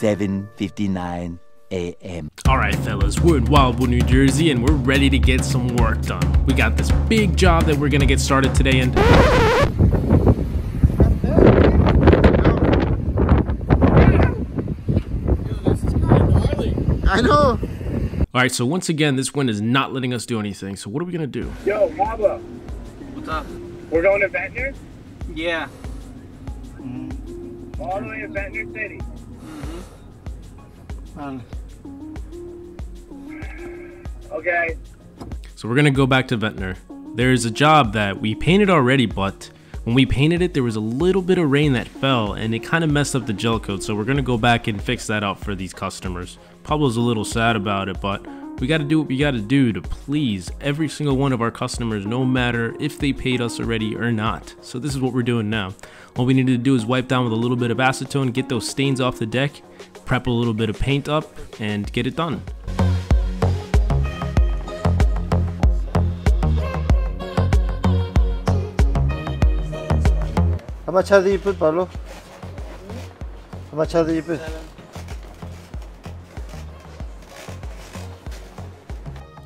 7:59 a.m. Alright, fellas, we're in Wildwood, New Jersey, and we're ready to get some work done. We got this big job that we're gonna get started today, and. I know. Alright, so once again, this wind is not letting us do anything, so what are we gonna do? Yo, Pablo, What's up? we're going to Ventnor? Yeah. All the way to Ventnor City. Um, Okay. So we're gonna go back to Ventnor. There's a job that we painted already, but when we painted it, there was a little bit of rain that fell and it kind of messed up the gel coat. So we're gonna go back and fix that up for these customers. Pablo's a little sad about it, but we gotta do what we gotta do to please every single one of our customers, no matter if they paid us already or not. So this is what we're doing now. All we need to do is wipe down with a little bit of acetone, get those stains off the deck, prep a little bit of paint up, and get it done. How much have you put, Pablo? How much have you put?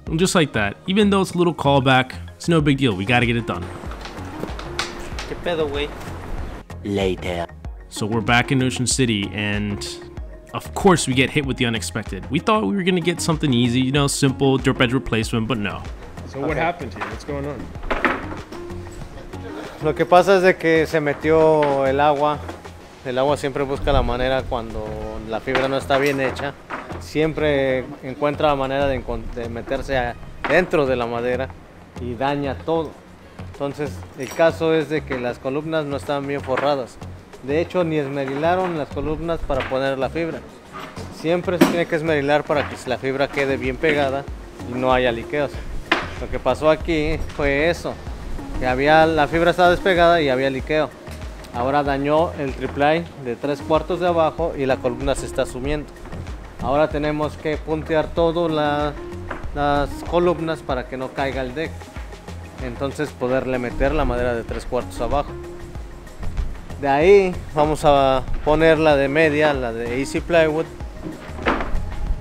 And just like that, even though it's a little callback, it's no big deal. We gotta get it done. ¿Qué pedo, güey? Later. So we're back in Ocean City, and of course we get hit with the unexpected. We thought we were gonna get something easy, you know, simple dirt bed replacement, but no. So what happened here? What's going on? Lo que pasa es de que se metió el agua. El agua siempre busca la manera cuando la fibra no está bien hecha. Siempre encuentra la manera de, de meterse a- dentro de la madera y daña todo. Entonces el caso es de que las columnas no estaban bien forradas. De hecho ni esmerilaron las columnas para poner la fibra. Siempre se tiene que esmerilar para que la fibra quede bien pegada y no haya liqueos. Lo que pasó aquí fue eso que había la fibra estaba despegada y había liqueo. Ahora dañó el triple de tres cuartos de abajo y la columna se está sumiendo. Ahora tenemos que puntear todas las columnas para que no caiga el deck. Entonces poderle meter la madera de tres cuartos abajo. De ahí vamos a poner la de media, la de Easy Plywood,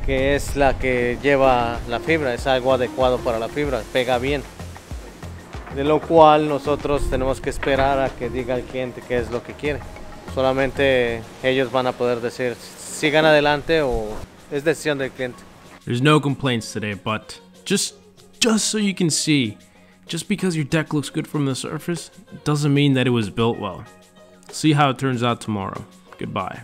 que es la que lleva la fibra, es algo adecuado para la fibra, pega bien de lo cual nosotros tenemos que esperar a que diga el cliente qué es lo que quiere. Solamente ellos van a poder decir sigan adelante o es decisión del cliente. There's no complaints today, but just just so you can see, just because your deck looks good from the surface doesn't mean that it was built well. See how it turns out tomorrow. Goodbye.